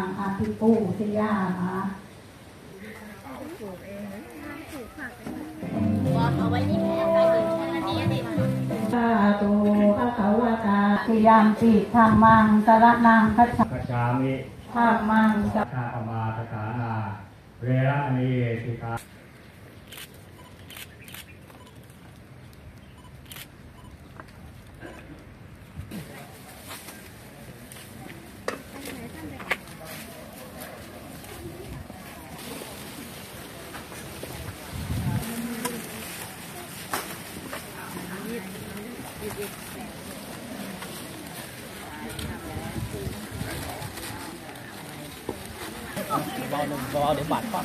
งอาภิปูชยามาเอาไว้นี่ย่าไปถึงอันนี้สิสาธุพระเขาวาตาติยามปิธรรมังสระนังคัจฉากัจฉามิธรรมังสสัทธามาทฐานาเวระมณีสิกา vào được vào để bản phát